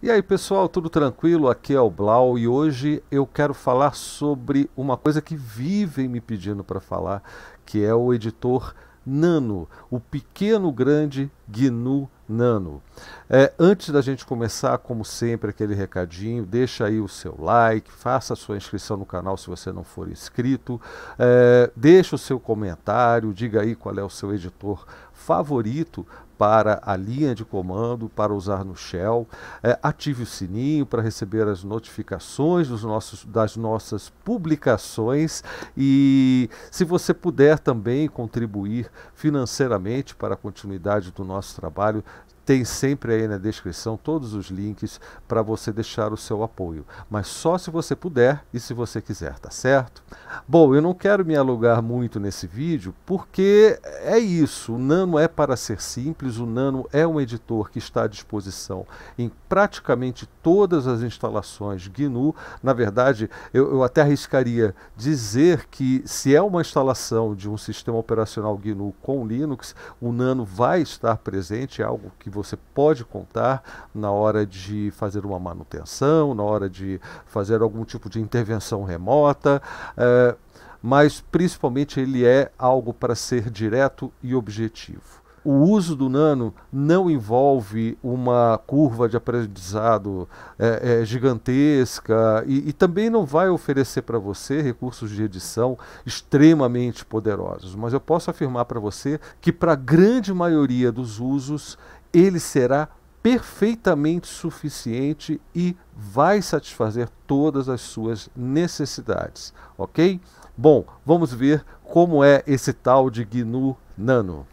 E aí pessoal, tudo tranquilo? Aqui é o Blau e hoje eu quero falar sobre uma coisa que vivem me pedindo para falar, que é o editor Nano, o pequeno grande GNU Nano. É, antes da gente começar, como sempre, aquele recadinho, deixa aí o seu like, faça a sua inscrição no canal se você não for inscrito, é, deixa o seu comentário, diga aí qual é o seu editor favorito para a linha de comando, para usar no Shell. É, ative o sininho para receber as notificações dos nossos, das nossas publicações e se você puder também contribuir financeiramente para a continuidade do nosso trabalho, tem sempre aí na descrição todos os links para você deixar o seu apoio, mas só se você puder e se você quiser, tá certo? Bom, eu não quero me alugar muito nesse vídeo porque é isso, o Nano é para ser simples, o Nano é um editor que está à disposição em praticamente todas as instalações GNU. Na verdade, eu, eu até arriscaria dizer que se é uma instalação de um sistema operacional GNU com Linux, o Nano vai estar presente, é algo que você pode contar na hora de fazer uma manutenção, na hora de fazer algum tipo de intervenção remota, é, mas principalmente ele é algo para ser direto e objetivo. O uso do nano não envolve uma curva de aprendizado é, é, gigantesca e, e, também não vai oferecer para você recursos de edição extremamente poderosos. Mas eu posso afirmar para você que, para a grande maioria dos usos, ele será perfeitamente suficiente e vai satisfazer todas as suas necessidades, ok? Bom, vamos ver como é esse tal de GNU Nano.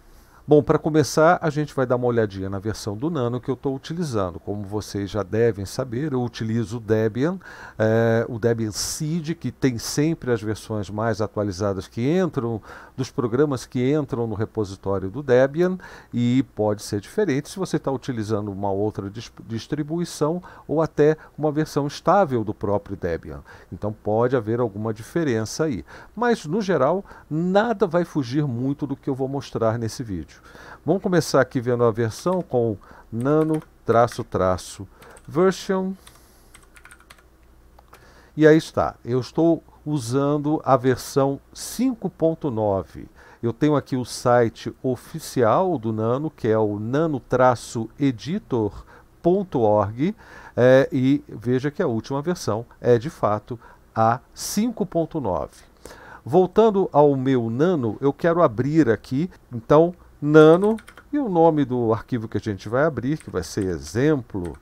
Bom, para começar, a gente vai dar uma olhadinha na versão do Nano que eu estou utilizando. Como vocês já devem saber, eu utilizo o Debian, é, o Debian Seed, que tem sempre as versões mais atualizadas que entram, dos programas que entram no repositório do Debian, e pode ser diferente se você está utilizando uma outra distribuição ou até uma versão estável do próprio Debian. Então pode haver alguma diferença aí. Mas, no geral, nada vai fugir muito do que eu vou mostrar nesse vídeo vídeo. Vamos começar aqui vendo a versão com nano traço traço version. E aí está. Eu estou usando a versão 5.9. Eu tenho aqui o site oficial do Nano, que é o nano-editor.org, é, e veja que a última versão é de fato a 5.9. Voltando ao meu Nano, eu quero abrir aqui, então nano e o nome do arquivo que a gente vai abrir, que vai ser exemplo.txt.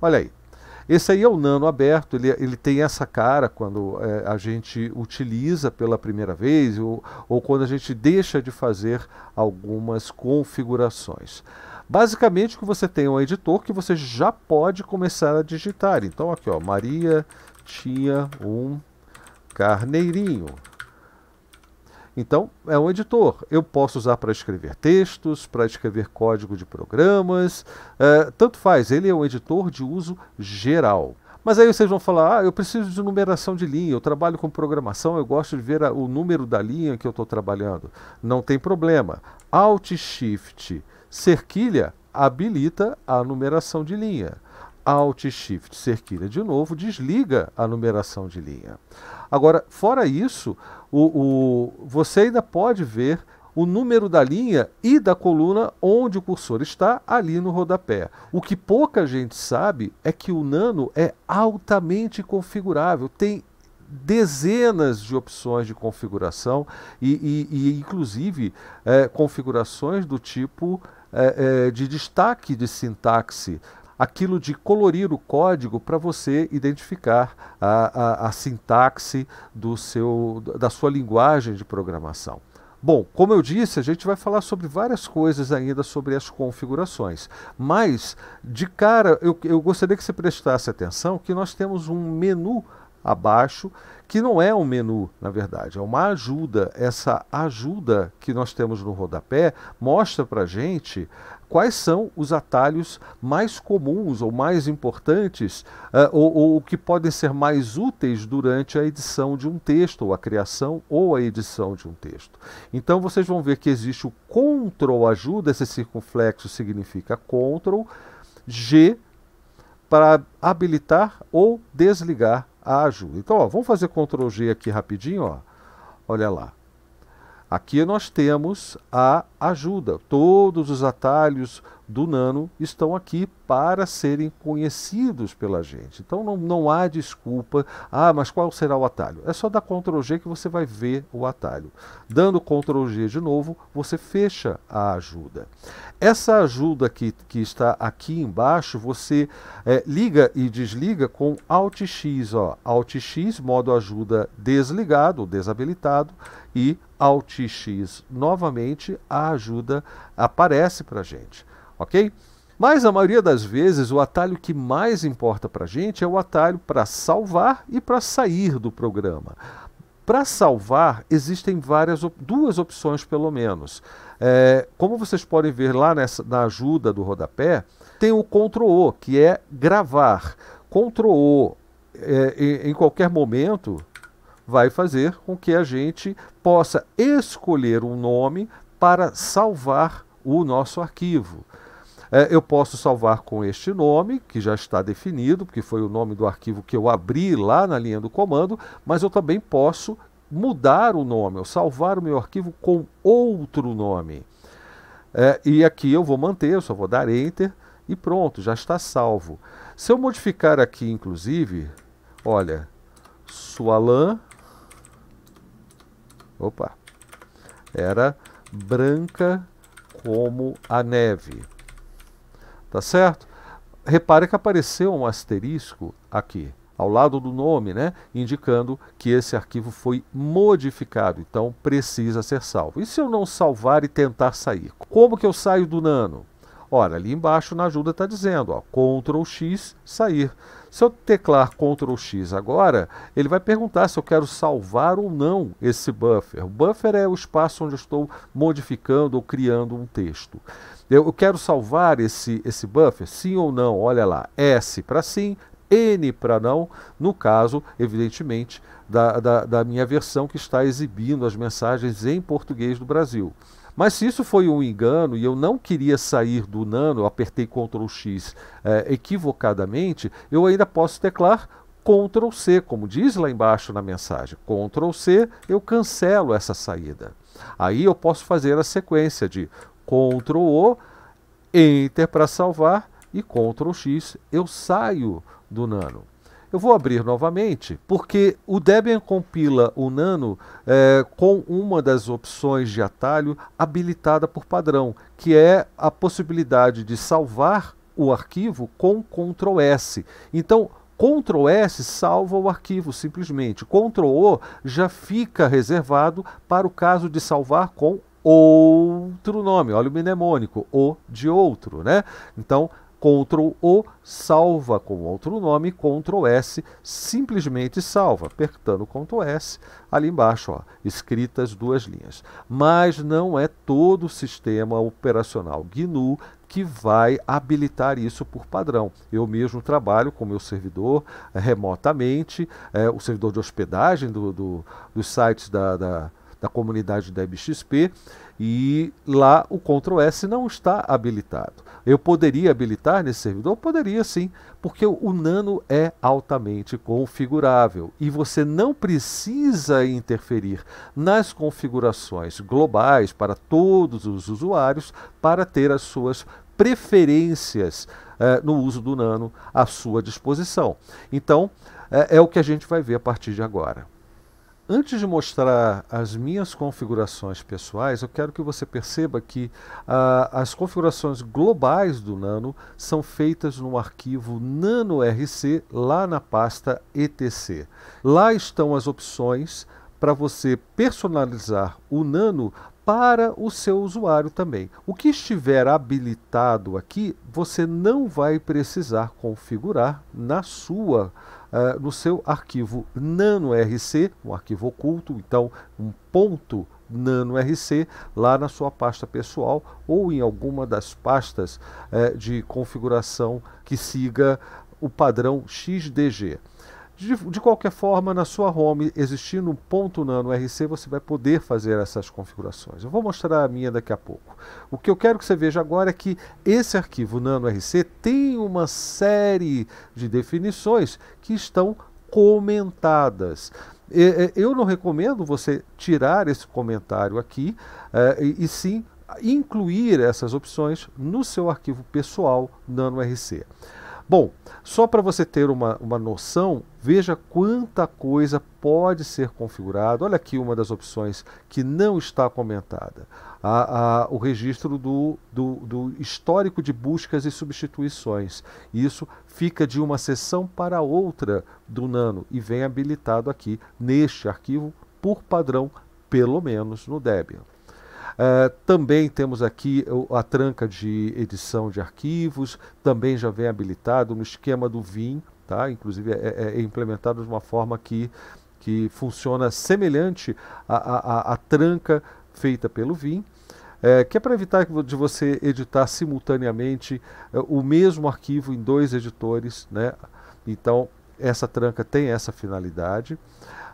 Olha aí. Esse aí é o nano aberto, ele, ele tem essa cara quando é, a gente utiliza pela primeira vez ou, ou quando a gente deixa de fazer algumas configurações. Basicamente, que você tem um editor que você já pode começar a digitar. Então, aqui, ó, Maria tinha um carneirinho. Então, é um editor. Eu posso usar para escrever textos, para escrever código de programas, é, tanto faz. Ele é um editor de uso geral. Mas aí vocês vão falar, ah, eu preciso de numeração de linha, eu trabalho com programação, eu gosto de ver a, o número da linha que eu estou trabalhando. Não tem problema. Alt Shift cerquilha habilita a numeração de linha. Alt Shift cerquilha de novo desliga a numeração de linha. Agora, fora isso, o, o, você ainda pode ver o número da linha e da coluna onde o cursor está ali no rodapé. O que pouca gente sabe é que o Nano é altamente configurável, tem dezenas de opções de configuração e, e, e inclusive é, configurações do tipo é, é, de destaque de sintaxe aquilo de colorir o código para você identificar a, a, a sintaxe do seu, da sua linguagem de programação. Bom, como eu disse, a gente vai falar sobre várias coisas ainda sobre as configurações, mas de cara eu, eu gostaria que você prestasse atenção que nós temos um menu abaixo, que não é um menu, na verdade, é uma ajuda. Essa ajuda que nós temos no rodapé mostra para gente quais são os atalhos mais comuns ou mais importantes uh, ou, ou, que podem ser mais úteis durante a edição de um texto, ou a criação ou a edição de um texto. Então vocês vão ver que existe o Ctrl ajuda, esse circunflexo significa Ctrl, G para habilitar ou desligar a ajuda. Então, ó, vamos fazer Ctrl G aqui rapidinho, ó. Olha lá. Aqui nós temos a ajuda. Todos os atalhos do Nano estão aqui para serem conhecidos pela gente. Então não, não há desculpa. Ah, mas qual será o atalho? É só dar Ctrl G que você vai ver o atalho. Dando Ctrl G de novo, você fecha a ajuda. Essa ajuda que, que está aqui embaixo, você é, liga e desliga com Alt X. Ó. Alt X, modo ajuda desligado, desabilitado, e Alt X novamente, a ajuda aparece para a gente, ok? Mas a maioria das vezes o atalho que mais importa para a gente é o atalho para salvar e para sair do programa. Para salvar, existem várias duas opções pelo menos. É, como vocês podem ver lá nessa, na ajuda do rodapé, tem o Ctrl O, que é gravar. Ctrl O, é, em, em qualquer momento, vai fazer com que a gente possa escolher um nome para salvar o nosso arquivo. É, eu posso salvar com este nome, que já está definido, porque foi o nome do arquivo que eu abri lá na linha do comando, mas eu também posso mudar o nome, ou salvar o meu arquivo com outro nome. É, e aqui eu vou manter, eu só vou dar Enter e pronto, já está salvo. Se eu modificar aqui, inclusive, olha, Sualan Opa! Era branca como a neve. Tá certo? Repare que apareceu um asterisco aqui, ao lado do nome, né? Indicando que esse arquivo foi modificado, então precisa ser salvo. E se eu não salvar e tentar sair? Como que eu saio do nano? Olha, ali embaixo na ajuda está dizendo, ó, Ctrl X, sair. Se eu teclar Ctrl X agora, ele vai perguntar se eu quero salvar ou não esse buffer. O buffer é o espaço onde eu estou modificando ou criando um texto. Eu, eu quero salvar esse, esse buffer, sim ou não? Olha lá, S para sim, N para não, no caso, evidentemente, da, da, da minha versão que está exibindo as mensagens em português do Brasil. Mas se isso foi um engano e eu não queria sair do nano, apertei Ctrl X é, equivocadamente, eu ainda posso teclar Ctrl C, como diz lá embaixo na mensagem. Ctrl C, eu cancelo essa saída. Aí eu posso fazer a sequência de Ctrl O, Enter para salvar e Ctrl X, eu saio do nano. Eu vou abrir novamente, porque o Debian compila o Nano é, com uma das opções de atalho habilitada por padrão, que é a possibilidade de salvar o arquivo com Ctrl S. Então, Ctrl S salva o arquivo simplesmente. Ctrl O já fica reservado para o caso de salvar com outro nome. Olha o mnemônico, o de outro, né? Então, Ctrl O salva com outro nome, Ctrl S simplesmente salva, apertando Ctrl S ali embaixo, ó, escritas duas linhas. Mas não é todo o sistema operacional GNU que vai habilitar isso por padrão. Eu mesmo trabalho com meu servidor é, remotamente, é, o servidor de hospedagem do, do, dos sites da, da, da comunidade da MXP, e lá o Ctrl S não está habilitado. Eu poderia habilitar nesse servidor? Poderia sim, porque o Nano é altamente configurável e você não precisa interferir nas configurações globais para todos os usuários para ter as suas preferências eh, no uso do Nano à sua disposição. Então, é, é o que a gente vai ver a partir de agora. Antes de mostrar as minhas configurações pessoais, eu quero que você perceba que ah, as configurações globais do Nano são feitas no arquivo NanoRC lá na pasta etc. Lá estão as opções para você personalizar o Nano para o seu usuário também. O que estiver habilitado aqui, você não vai precisar configurar na sua uh, no seu arquivo NanoRC, um arquivo oculto, então um ponto NanoRC lá na sua pasta pessoal ou em alguma das pastas uh, de configuração que siga o padrão XDG. De, de, qualquer forma, na sua home, existindo um ponto nano RC, você vai poder fazer essas configurações. Eu vou mostrar a minha daqui a pouco. O que eu quero que você veja agora é que esse arquivo nano RC tem uma série de definições que estão comentadas. Eu não recomendo você tirar esse comentário aqui eh, e sim incluir essas opções no seu arquivo pessoal nano RC. Bom, só para você ter uma, uma noção, veja quanta coisa pode ser configurada. Olha aqui uma das opções que não está comentada. A, a, o registro do, do, do, histórico de buscas e substituições. Isso fica de uma sessão para outra do Nano e vem habilitado aqui neste arquivo por padrão, pelo menos no Debian. Uh, também temos aqui a tranca de edição de arquivos, também já vem habilitado no esquema do Vim, tá? inclusive é, é, é implementado de uma forma que, que funciona semelhante à, à, à tranca feita pelo Vim. É, que é para evitar de você editar simultaneamente é, o mesmo arquivo em dois editores, né? Então essa tranca tem essa finalidade.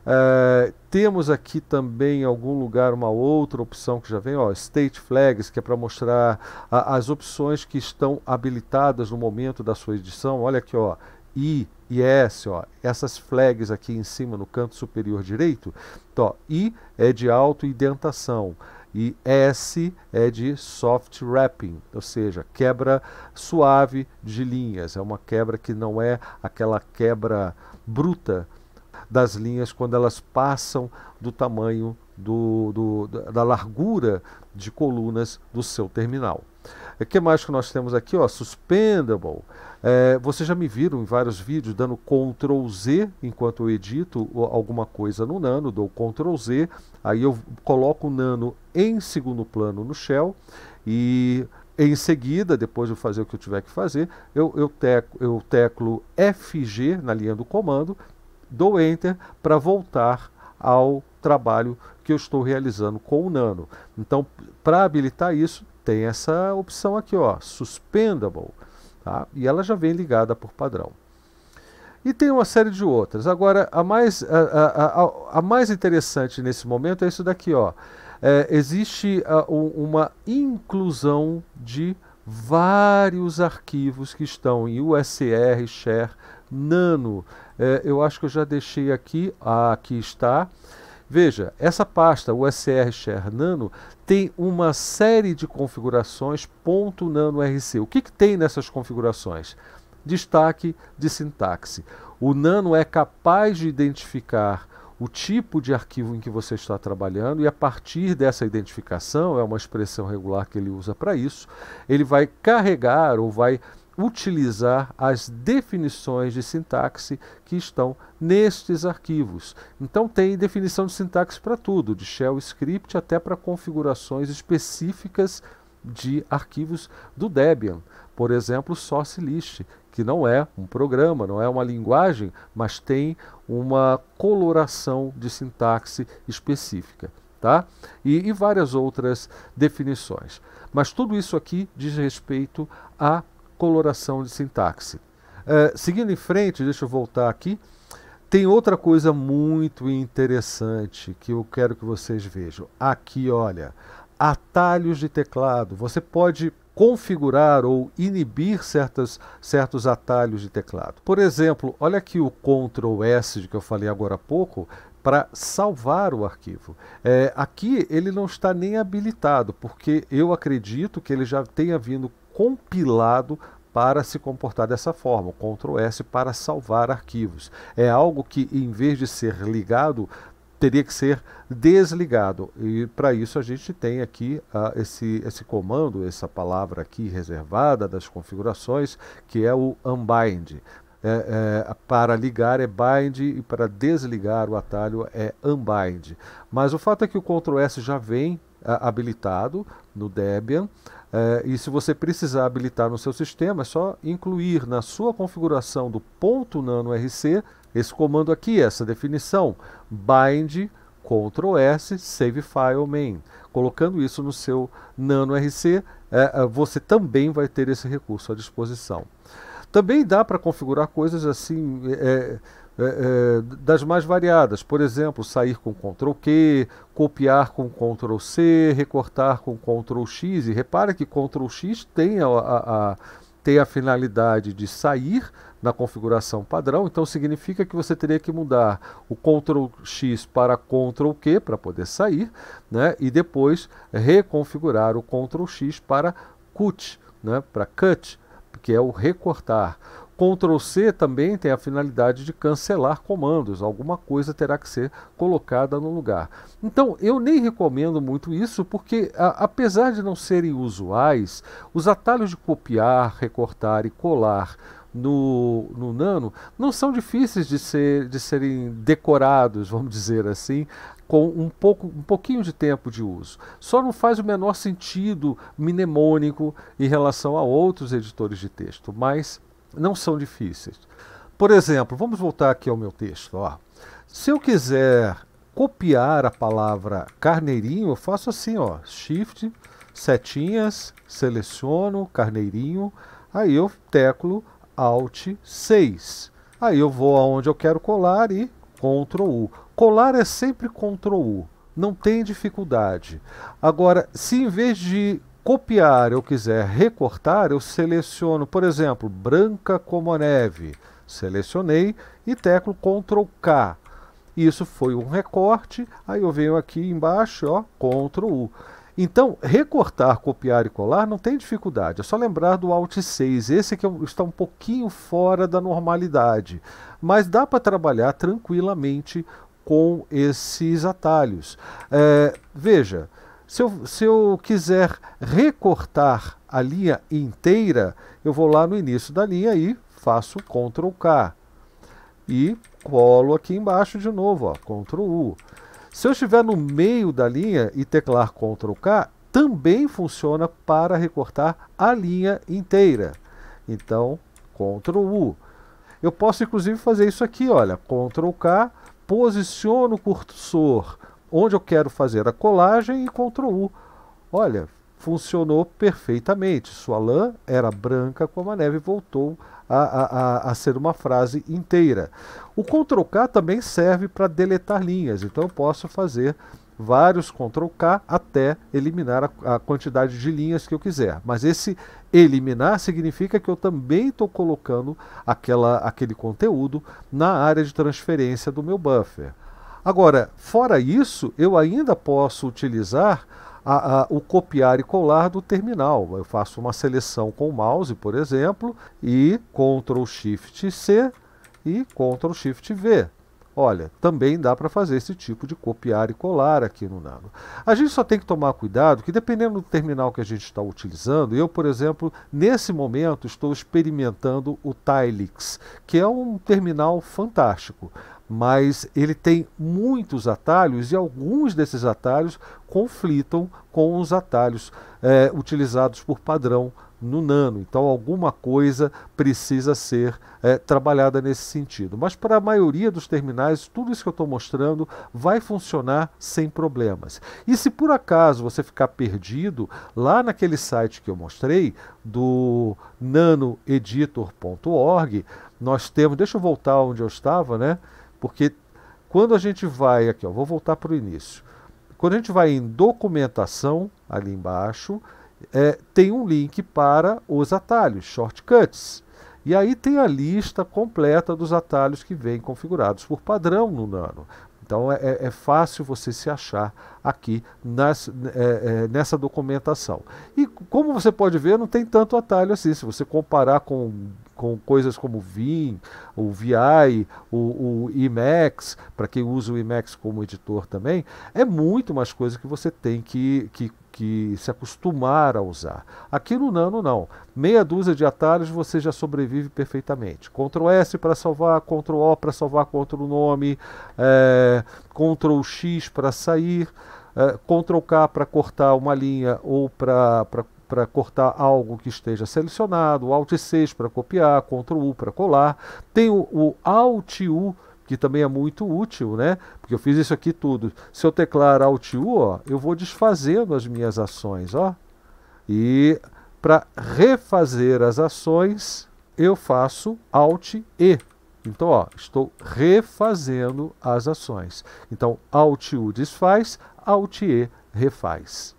Uh, temos aqui também em algum lugar uma outra opção que já vem, ó, State Flags, que é para mostrar a, as opções que estão habilitadas no momento da sua edição. Olha aqui, ó, I e S, ó, essas flags aqui em cima no canto superior direito. Então, ó, I é de auto-identação e S é de soft wrapping, ou seja, quebra suave de linhas. É uma quebra que não é aquela quebra bruta das linhas quando elas passam do tamanho do, do, da largura de colunas do seu terminal. O que mais que nós temos aqui? Ó, suspendable. É, vocês já me viram em vários vídeos dando Ctrl Z enquanto eu edito alguma coisa no Nano, dou Ctrl Z, aí eu coloco o Nano em segundo plano no Shell e em seguida, depois de fazer o que eu tiver que fazer, eu, eu, teco, eu teclo FG na linha do comando dou Enter para voltar ao trabalho que eu estou realizando com o Nano. Então, para habilitar isso, tem essa opção aqui, ó, Suspendable, tá? e ela já vem ligada por padrão. E tem uma série de outras. Agora, a mais, a, a, a, mais interessante nesse momento é isso daqui. Ó. É, existe uma inclusão de vários arquivos que estão em USR, Share, Nano. É, eu acho que eu já deixei aqui, ah, aqui está. Veja, essa pasta USR Share Nano tem uma série de configurações .nano RC. O que, que tem nessas configurações? Destaque de sintaxe. O Nano é capaz de identificar o tipo de arquivo em que você está trabalhando e a partir dessa identificação, é uma expressão regular que ele usa para isso, ele vai carregar ou vai utilizar as definições de sintaxe que estão nestes arquivos. Então tem definição de sintaxe para tudo, de shell script até para configurações específicas de arquivos do Debian. Por exemplo, source list, que não é um programa, não é uma linguagem, mas tem uma coloração de sintaxe específica. Tá? E, e várias outras definições. Mas tudo isso aqui diz respeito a coloração de sintaxe. Uh, seguindo em frente, deixa eu voltar aqui. Tem outra coisa muito interessante que eu quero que vocês vejam. Aqui, olha, atalhos de teclado. Você pode configurar ou inibir certas, certos atalhos de teclado. Por exemplo, olha aqui o Ctrl S que eu falei agora há pouco para salvar o arquivo. É, aqui ele não está nem habilitado, porque eu acredito que ele já tenha vindo compilado para se comportar dessa forma, o Ctrl S para salvar arquivos. É algo que, em vez de ser ligado, teria que ser desligado. E para isso a gente tem aqui uh, esse, esse comando, essa palavra aqui reservada das configurações, que é o unbind. É, é, para ligar é bind e para desligar o atalho é unbind. Mas o fato é que o Ctrl S já vem uh, habilitado no Debian. É, e se você precisar habilitar no seu sistema, é só incluir na sua configuração do ponto nano RC esse comando aqui, essa definição, bind Ctrl S save file main. Colocando isso no seu nano RC, é, é, você também vai ter esse recurso à disposição. Também dá para configurar coisas assim, é, é, é, das mais variadas. Por exemplo, sair com Ctrl Q, copiar com Ctrl C, recortar com Ctrl X. E repara que Ctrl X tem a, a, a, tem a finalidade de sair na configuração padrão, então significa que você teria que mudar o Ctrl X para Ctrl Q para poder sair, né? e depois reconfigurar o Ctrl X para cut, né? para cut, que é o recortar. Ctrl C também tem a finalidade de cancelar comandos, alguma coisa terá que ser colocada no lugar. Então, eu nem recomendo muito isso, porque a, apesar de não serem usuais, os atalhos de copiar, recortar e colar no, no Nano não são difíceis de, ser, de serem decorados, vamos dizer assim, com um, pouco, um pouquinho de tempo de uso. Só não faz o menor sentido mnemônico em relação a outros editores de texto, mas não são difíceis. Por exemplo, vamos voltar aqui ao meu texto. Ó. Se eu quiser copiar a palavra carneirinho, eu faço assim, ó, Shift, setinhas, seleciono carneirinho, aí eu teclo Alt 6. Aí eu vou aonde eu quero colar e Ctrl U. Colar é sempre Ctrl U, não tem dificuldade. Agora, se em vez de copiar eu quiser recortar, eu seleciono, por exemplo, branca como a neve. Selecionei e teclo Ctrl K. Isso foi um recorte, aí eu venho aqui embaixo, ó, Ctrl U. Então, recortar, copiar e colar não tem dificuldade, é só lembrar do Alt 6. Esse que está um pouquinho fora da normalidade, mas dá para trabalhar tranquilamente com esses atalhos. É, veja, se eu, se eu quiser recortar a linha inteira, eu vou lá no início da linha e faço Ctrl K. E colo aqui embaixo de novo, ó, Ctrl U. Se eu estiver no meio da linha e teclar Ctrl K, também funciona para recortar a linha inteira. Então, Ctrl U. Eu posso inclusive fazer isso aqui, olha, Ctrl K, posiciono o cursor onde eu quero fazer a colagem e Ctrl U. Olha, funcionou perfeitamente. Sua lã era branca como a neve voltou a, a, a, ser uma frase inteira. O Ctrl K também serve para deletar linhas, então eu posso fazer vários Ctrl K até eliminar a, a, quantidade de linhas que eu quiser. Mas esse eliminar significa que eu também estou colocando aquela, aquele conteúdo na área de transferência do meu buffer. Agora, fora isso, eu ainda posso utilizar a, a, o copiar e colar do terminal. Eu faço uma seleção com o mouse, por exemplo, e Ctrl Shift C e Ctrl Shift V. Olha, também dá para fazer esse tipo de copiar e colar aqui no Nano. A gente só tem que tomar cuidado que dependendo do terminal que a gente está utilizando, eu, por exemplo, nesse momento estou experimentando o Tilix, que é um terminal fantástico mas ele tem muitos atalhos e alguns desses atalhos conflitam com os atalhos é, utilizados por padrão no Nano. Então, alguma coisa precisa ser é, trabalhada nesse sentido. Mas para a maioria dos terminais, tudo isso que eu estou mostrando vai funcionar sem problemas. E se por acaso você ficar perdido, lá naquele site que eu mostrei, do nanoeditor.org, nós temos. Deixa eu voltar onde eu estava, né? Porque quando a gente vai aqui, ó, vou voltar para o início. Quando a gente vai em documentação, ali embaixo, é, tem um link para os atalhos, shortcuts. E aí tem a lista completa dos atalhos que vêm configurados por padrão no Nano. Então é, é, é fácil você se achar aqui nas, é, é, nessa documentação. E como você pode ver, não tem tanto atalho assim. Se você comparar com com coisas como Vim, o VI, o, o Emacs, para quem usa o Emacs como editor também, é muito mais coisa que você tem que, que, que se acostumar a usar. Aqui no Nano não. Meia dúzia de atalhos você já sobrevive perfeitamente. Ctrl S para salvar, Ctrl O para salvar o nome, é, Ctrl X para sair, é, Ctrl K para cortar uma linha ou para para cortar algo que esteja selecionado, Alt 6 para copiar, Ctrl U para colar. Tem o, o Alt U, que também é muito útil, né? Porque eu fiz isso aqui tudo. Se eu teclar Alt U, ó, eu vou desfazendo as minhas ações, ó. E para refazer as ações, eu faço Alt E. Então, ó, estou refazendo as ações. Então, Alt-U desfaz, Alt-E refaz.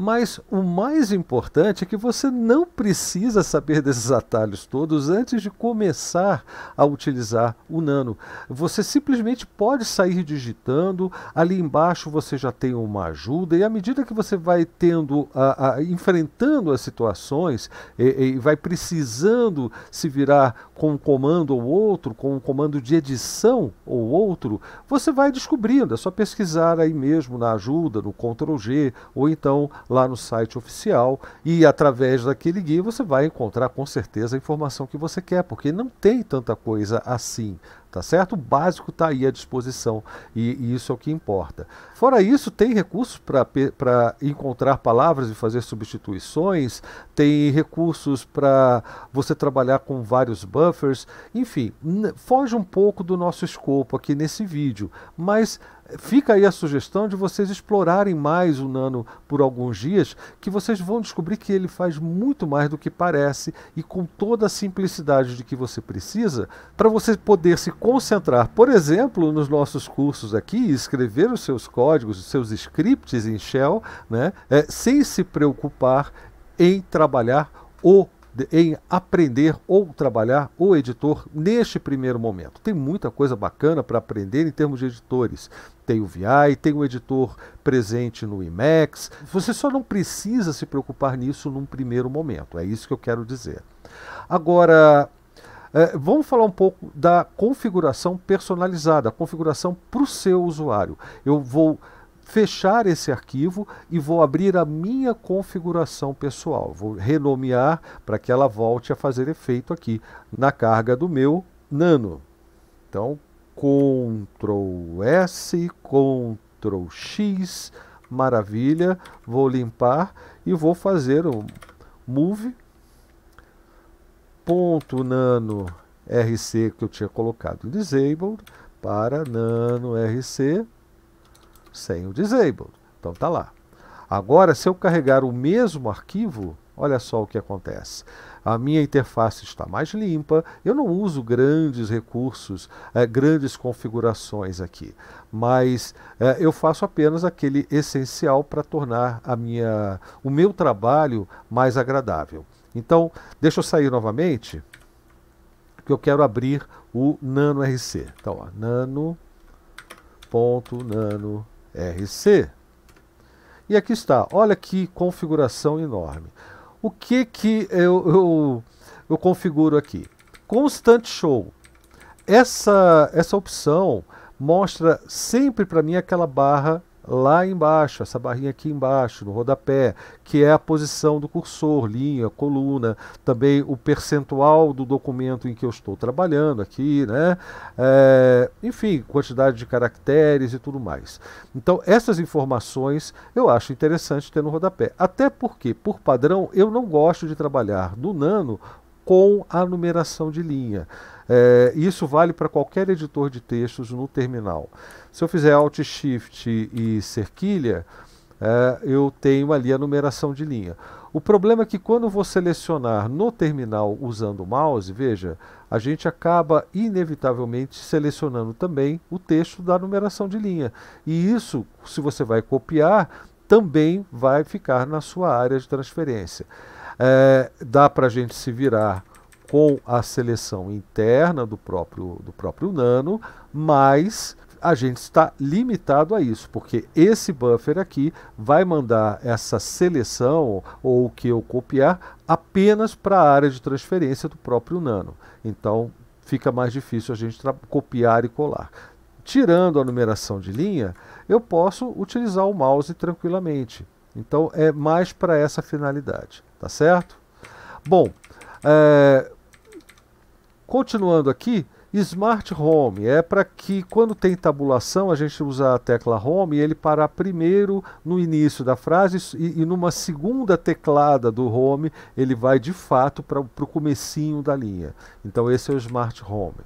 Mas o mais importante é que você não precisa saber desses atalhos todos antes de começar a utilizar o Nano. Você simplesmente pode sair digitando, ali embaixo você já tem uma ajuda, e à medida que você vai tendo, a, a, enfrentando as situações e, e vai precisando se virar com um comando ou outro, com um comando de edição ou outro, você vai descobrindo. É só pesquisar aí mesmo na ajuda, no Ctrl G, ou então lá no site oficial e através daquele guia você vai encontrar com certeza a informação que você quer, porque não tem tanta coisa assim tá certo? O básico está aí à disposição e, e, isso é o que importa. Fora isso, tem recursos para encontrar palavras e fazer substituições, tem recursos para você trabalhar com vários buffers, enfim, foge um pouco do nosso escopo aqui nesse vídeo, mas fica aí a sugestão de vocês explorarem mais o Nano por alguns dias, que vocês vão descobrir que ele faz muito mais do que parece e com toda a simplicidade de que você precisa para você poder se concentrar, por exemplo, nos nossos cursos aqui, escrever os seus códigos, os seus scripts em Shell, né, é, sem se preocupar em trabalhar o em aprender ou trabalhar o editor neste primeiro momento. Tem muita coisa bacana para aprender em termos de editores. Tem o VI, tem o editor presente no Emacs. Você só não precisa se preocupar nisso num primeiro momento. É isso que eu quero dizer. Agora, é, vamos falar um pouco da configuração personalizada, a configuração para o seu usuário. Eu vou fechar esse arquivo e vou abrir a minha configuração pessoal. Vou renomear para que ela volte a fazer efeito aqui na carga do meu Nano. Então, Ctrl S, Ctrl X, maravilha. Vou limpar e vou fazer um move ponto nano RC que eu tinha colocado disabled para nano RC sem o disabled. Então tá lá. Agora, se eu carregar o mesmo arquivo, olha só o que acontece. A minha interface está mais limpa, eu não uso grandes recursos, é, grandes configurações aqui, mas é, eu faço apenas aquele essencial para tornar a minha, o meu trabalho mais agradável. Então, deixa eu sair novamente, que eu quero abrir o Nano RC. Então, ó, nano.nano RC. E aqui está, olha que configuração enorme. O que que eu, eu, eu configuro aqui? Constant Show. Essa, essa opção mostra sempre para mim aquela barra lá embaixo, essa barrinha aqui embaixo, no rodapé, que é a posição do cursor, linha, coluna, também o percentual do documento em que eu estou trabalhando aqui, né? É, enfim, quantidade de caracteres e tudo mais. Então, essas informações eu acho interessante ter no rodapé. Até porque, por padrão, eu não gosto de trabalhar no Nano com a numeração de linha. É, isso vale para qualquer editor de textos no terminal. Se eu fizer Alt Shift e cerquilha, é, eu tenho ali a numeração de linha. O problema é que quando vou selecionar no terminal usando o mouse, veja, a gente acaba inevitavelmente selecionando também o texto da numeração de linha. E isso, se você vai copiar, também vai ficar na sua área de transferência. É, dá para a gente se virar com a seleção interna do próprio, do próprio Nano, mas a gente está limitado a isso, porque esse buffer aqui vai mandar essa seleção ou o que eu copiar apenas para a área de transferência do próprio Nano. Então fica mais difícil a gente copiar e colar. Tirando a numeração de linha, eu posso utilizar o mouse tranquilamente. Então é mais para essa finalidade, tá certo? Bom, é, continuando aqui, Smart Home é para que quando tem tabulação a gente usa a tecla Home e ele parar primeiro no início da frase e, e numa segunda teclada do Home ele vai de fato para o comecinho da linha. Então esse é o Smart Home.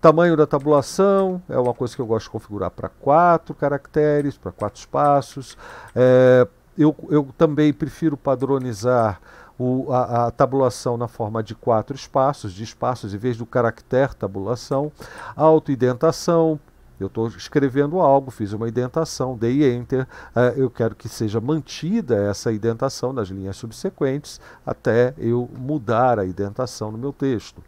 Tamanho da tabulação é uma coisa que eu gosto de configurar para quatro caracteres, para quatro espaços. É, eu, eu também prefiro padronizar o, a, a, tabulação na forma de quatro espaços, de espaços em vez do caractere tabulação, autoidentação, eu estou escrevendo algo, fiz uma indentação, dei enter, uh, eu quero que seja mantida essa indentação nas linhas subsequentes até eu mudar a indentação no meu texto.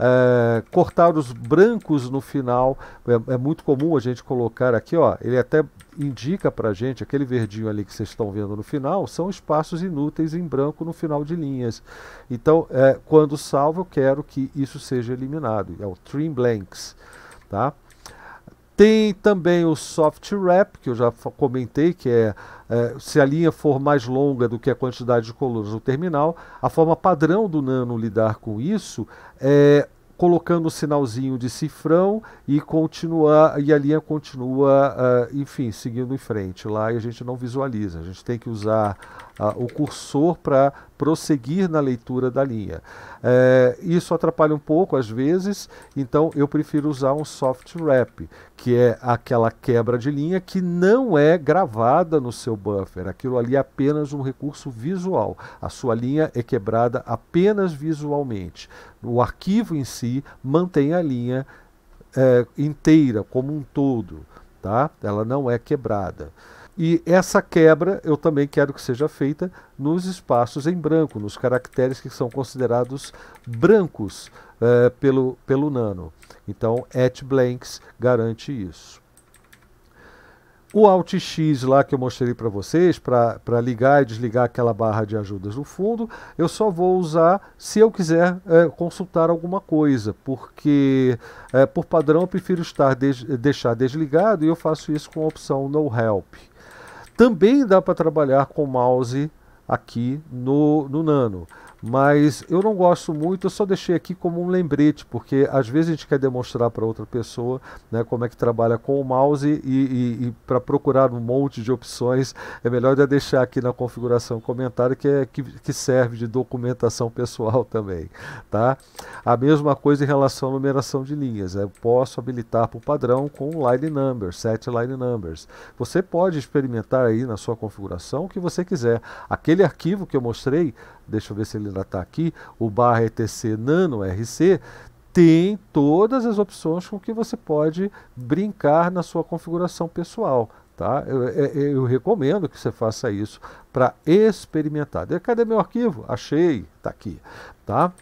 Uh, cortar os brancos no final é, é, muito comum a gente colocar aqui, ó, ele até indica para gente, aquele verdinho ali que vocês estão vendo no final, são espaços inúteis em branco no final de linhas. Então, é, quando salvo, eu quero que isso seja eliminado. É o trim blanks. Tá? Tem também o soft wrap, que eu já comentei, que é, é, se a linha for mais longa do que a quantidade de colunas no terminal, a forma padrão do Nano lidar com isso é colocando o sinalzinho de cifrão e continuar e a linha continua, uh, enfim, seguindo em frente lá e a gente não visualiza. A gente tem que usar uh, o cursor para prosseguir na leitura da linha. É, isso atrapalha um pouco às vezes, então eu prefiro usar um soft wrap, que é aquela quebra de linha que não é gravada no seu buffer. Aquilo ali é apenas um recurso visual. A sua linha é quebrada apenas visualmente. O arquivo em si mantém a linha é, inteira, como um todo. Tá? Ela não é quebrada. E essa quebra eu também quero que seja feita nos espaços em branco, nos caracteres que são considerados brancos é, pelo, pelo Nano. Então, at blanks garante isso. O Alt X lá que eu mostrei para vocês, para ligar e desligar aquela barra de ajudas no fundo, eu só vou usar se eu quiser é, consultar alguma coisa, porque é, por padrão eu prefiro estar des deixar desligado e eu faço isso com a opção No Help. Também dá para trabalhar com mouse aqui no, no Nano mas eu não gosto muito, eu só deixei aqui como um lembrete, porque às vezes a gente quer demonstrar para outra pessoa né, como é que trabalha com o mouse e, e, e para procurar um monte de opções é melhor já deixar aqui na configuração comentário que, é, que, que serve de documentação pessoal também. Tá? A mesma coisa em relação à numeração de linhas, eu posso habilitar por padrão com line numbers, set line numbers. Você pode experimentar aí na sua configuração o que você quiser. Aquele arquivo que eu mostrei, deixa eu ver se ele ainda está aqui, o barra etc nano rc, tem todas as opções com que você pode brincar na sua configuração pessoal. Tá? Eu, eu, eu recomendo que você faça isso para experimentar. Cadê meu arquivo? Achei, está aqui. Tá?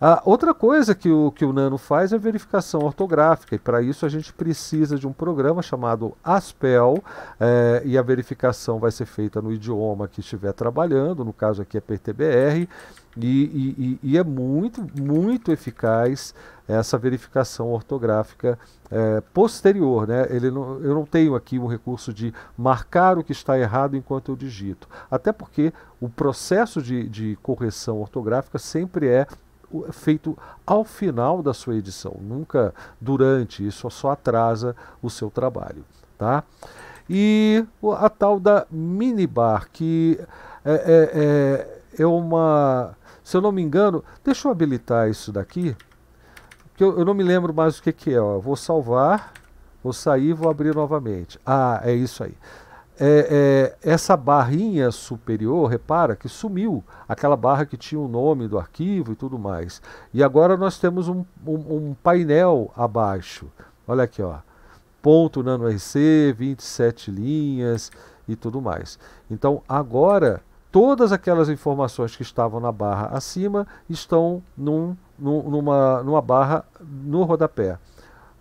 Ah, outra coisa que o, que o Nano faz é verificação ortográfica, e para isso a gente precisa de um programa chamado Aspel, eh, e a verificação vai ser feita no idioma que estiver trabalhando, no caso aqui é PTBR, e, e, e é muito, muito eficaz essa verificação ortográfica eh, posterior. Né? Ele não, eu não tenho aqui um recurso de marcar o que está errado enquanto eu digito. Até porque o processo de, de correção ortográfica sempre é feito ao final da sua edição, nunca durante, isso só atrasa o seu trabalho. Tá? E a tal da minibar, que é, é, é, é uma. Se eu não me engano, deixa eu habilitar isso daqui, que eu, eu não me lembro mais o que, que é. Ó. Vou salvar, vou sair vou abrir novamente. Ah, é isso aí é, é, essa barrinha superior, repara que sumiu, aquela barra que tinha o nome do arquivo e tudo mais. E agora nós temos um, um, um painel abaixo. Olha aqui, ó. Ponto nano RC, 27 linhas e tudo mais. Então agora todas aquelas informações que estavam na barra acima estão num, num, numa, numa barra no rodapé.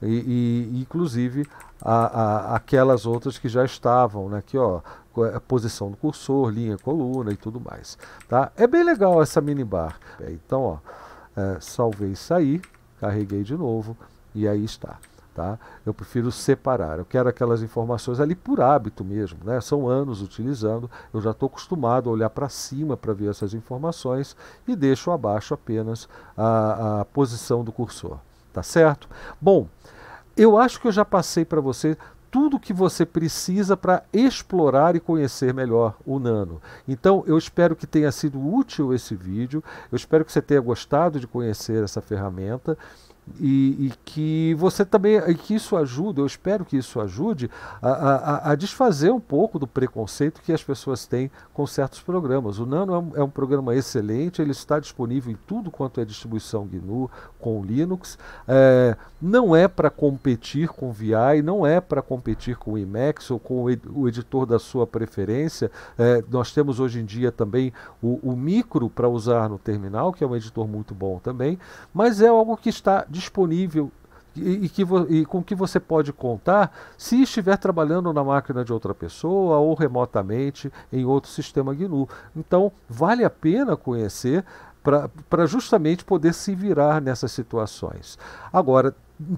E, e inclusive a, a, aquelas outras que já estavam, né? aqui ó, a posição do cursor, linha, coluna e tudo mais. Tá? É bem legal essa minibar. Então, ó, é, salvei sair, carreguei de novo e aí está. Tá? Eu prefiro separar. Eu quero aquelas informações ali por hábito mesmo. Né? São anos utilizando, eu já estou acostumado a olhar para cima para ver essas informações e deixo abaixo apenas a, a posição do cursor. Tá certo? Bom, eu acho que eu já passei para você tudo que você precisa para explorar e conhecer melhor o Nano. Então, eu espero que tenha sido útil esse vídeo, eu espero que você tenha gostado de conhecer essa ferramenta e, e, que você também, e que isso ajude, eu espero que isso ajude a, a, a, desfazer um pouco do preconceito que as pessoas têm com certos programas. O Nano é um, é um programa excelente, ele está disponível em tudo quanto é distribuição GNU com Linux. É, não é para competir com o VI, não é para competir com o Emacs ou com o editor da sua preferência. É, nós temos hoje em dia também o, o Micro para usar no terminal, que é um editor muito bom também, mas é algo que está disponível e, que, e, com que você pode contar se estiver trabalhando na máquina de outra pessoa ou remotamente em outro sistema GNU. Então, vale a pena conhecer para justamente poder se virar nessas situações. Agora,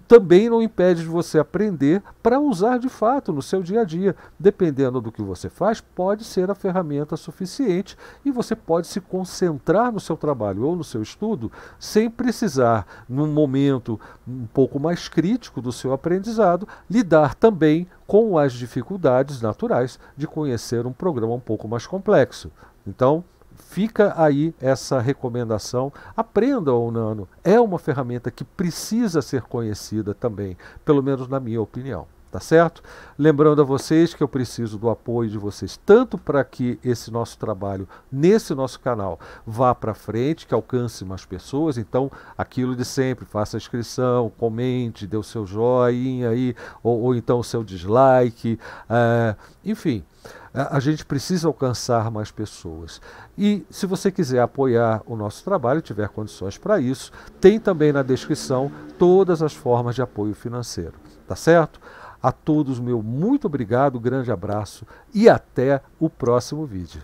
também não impede de você aprender para usar de fato no seu dia a dia. Dependendo do que você faz, pode ser a ferramenta suficiente e você pode se concentrar no seu trabalho ou no seu estudo sem precisar, num momento um pouco mais crítico do seu aprendizado, lidar também com as dificuldades naturais de conhecer um programa um pouco mais complexo. Então, fica aí essa recomendação. Aprenda o Nano. É uma ferramenta que precisa ser conhecida também, pelo menos na minha opinião. Tá certo? Lembrando a vocês que eu preciso do apoio de vocês, tanto para que esse nosso trabalho nesse nosso canal vá para frente, que alcance mais pessoas. Então, aquilo de sempre, faça a inscrição, comente, dê o seu joinha aí, ou, ou então o seu dislike, uh, enfim a gente precisa alcançar mais pessoas. E se você quiser apoiar o nosso trabalho, tiver condições para isso, tem também na descrição todas as formas de apoio financeiro. Tá certo? A todos meu muito obrigado, grande abraço e até o próximo vídeo.